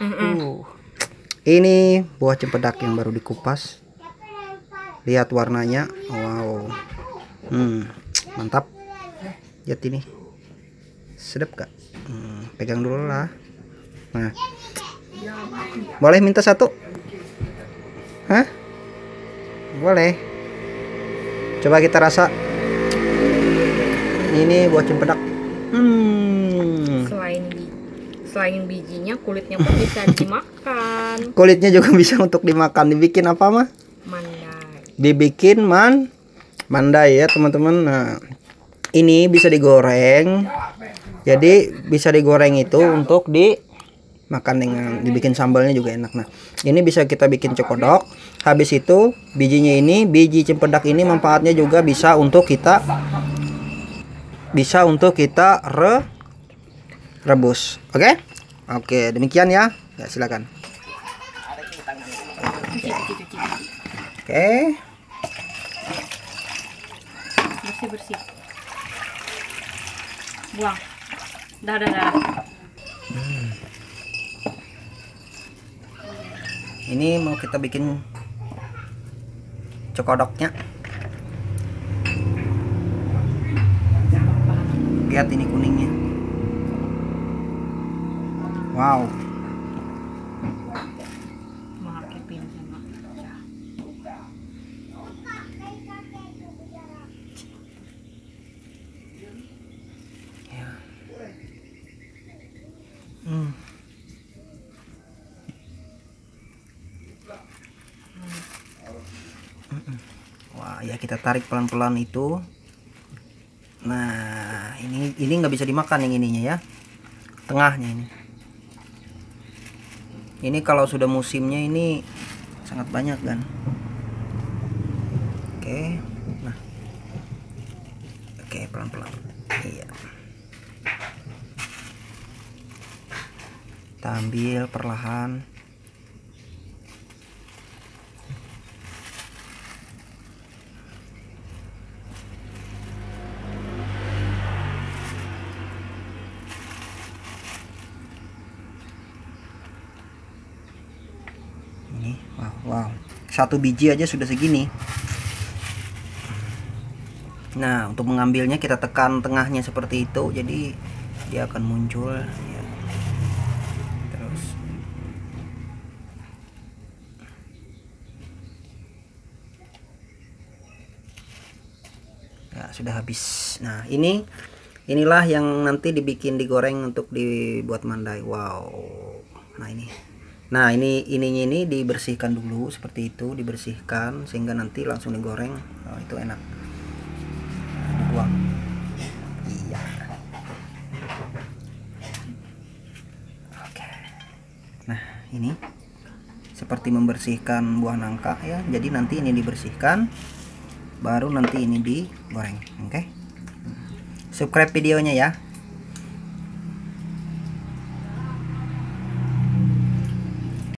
Uh. Ini buah cempedak yang baru dikupas. Lihat warnanya. Wow. Hmm, mantap. Lihat ini. Sedap gak? Hmm, pegang dulu lah. Nah. Boleh minta satu? Hah? Boleh. Coba kita rasa. Ini buah cempedak. Hmm. Selain selain bijinya, kulitnya pun bisa dimakan. Kulitnya juga bisa untuk dimakan. Dibikin apa mah? Mandai. Dibikin man mandai ya teman-teman. Nah, ini bisa digoreng. Jadi bisa digoreng itu untuk dimakan dengan dibikin sambalnya juga enak. Nah, ini bisa kita bikin cokodok. Habis itu bijinya ini, biji cempedak ini manfaatnya juga bisa untuk kita bisa untuk kita re rebus. Oke? Oke, demikian ya. Ya, silakan. Oke. Bersih, bersih. Buang. Dah, dah, dah. Ini mau kita bikin cokodoknya. Lihat ini kuningnya. Wow. Ya kita tarik pelan-pelan itu. Nah, ini ini nggak bisa dimakan yang ininya ya. Tengahnya ini. Ini kalau sudah musimnya ini sangat banyak kan. Oke. Nah. Oke, pelan-pelan. Iya. Kita ambil perlahan. Ini, wow, wow. Satu biji aja sudah segini. Nah, untuk mengambilnya kita tekan tengahnya seperti itu, jadi dia akan muncul. ya. Terus, ya sudah habis. Nah, ini inilah yang nanti dibikin digoreng untuk dibuat mandai. Wow. Nah ini. Nah ini ininya ini dibersihkan dulu seperti itu, dibersihkan sehingga nanti langsung digoreng. Oh, itu enak. Nah, dibuang. Iya. Oke. Nah ini seperti membersihkan buah nangka ya. Jadi nanti ini dibersihkan, baru nanti ini digoreng. Oke. Subscribe videonya ya.